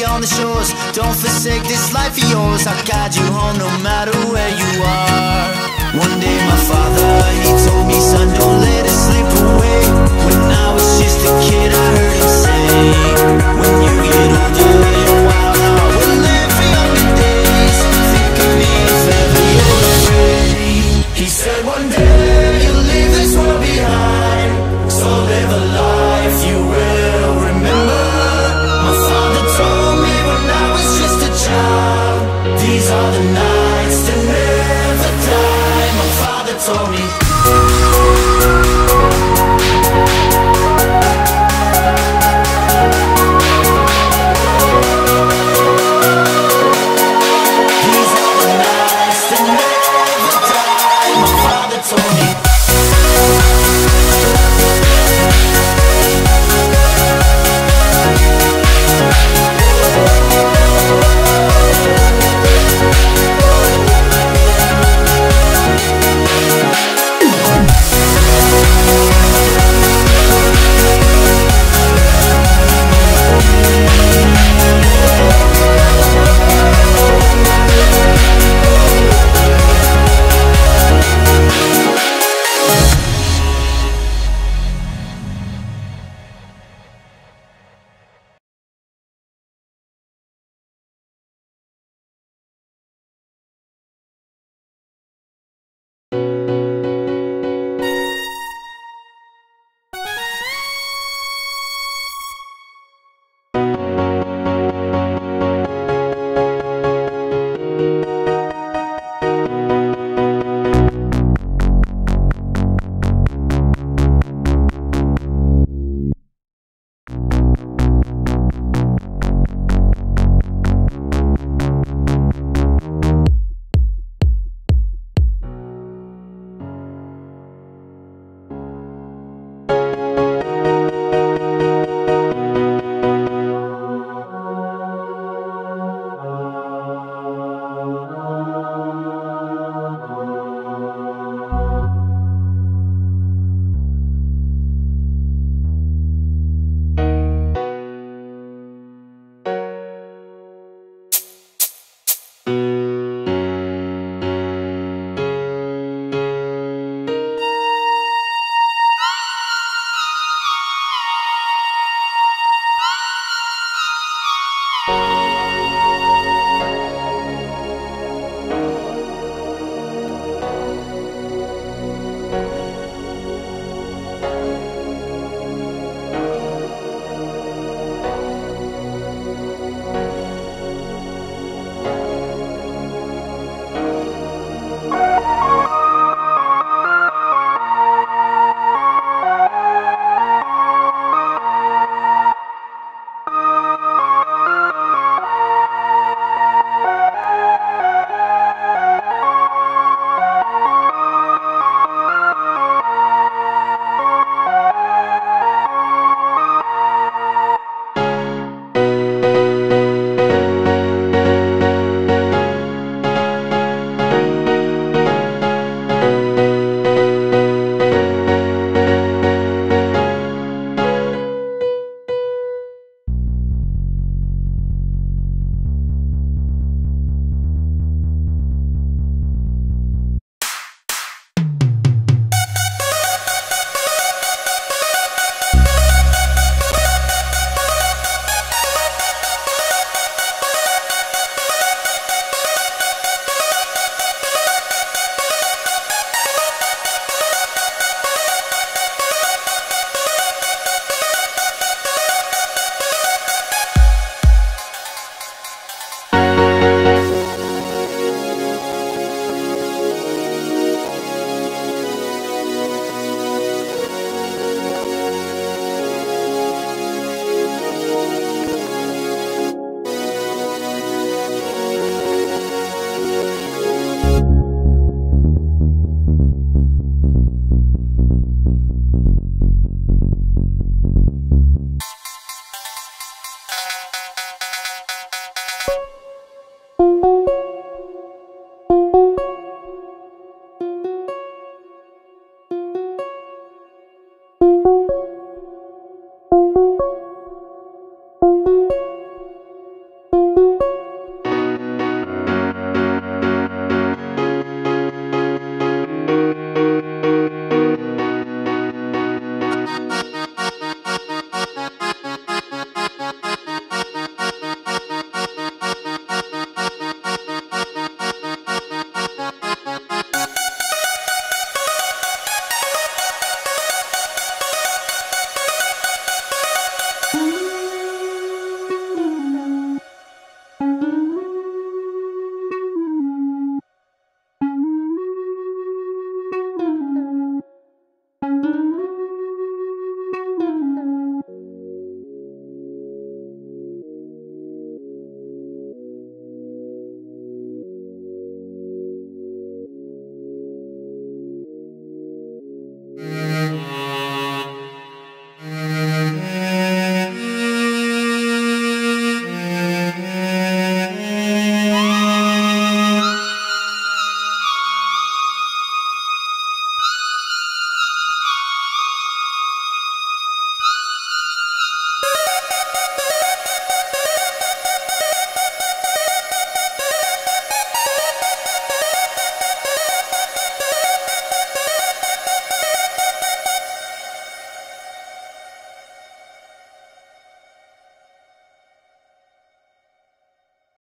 beyond the shores. Don't forsake this life of yours. I'll guide you home no matter where you are. One day my father, he told me Son, don't let it slip away. When I was just a kid I heard him say nights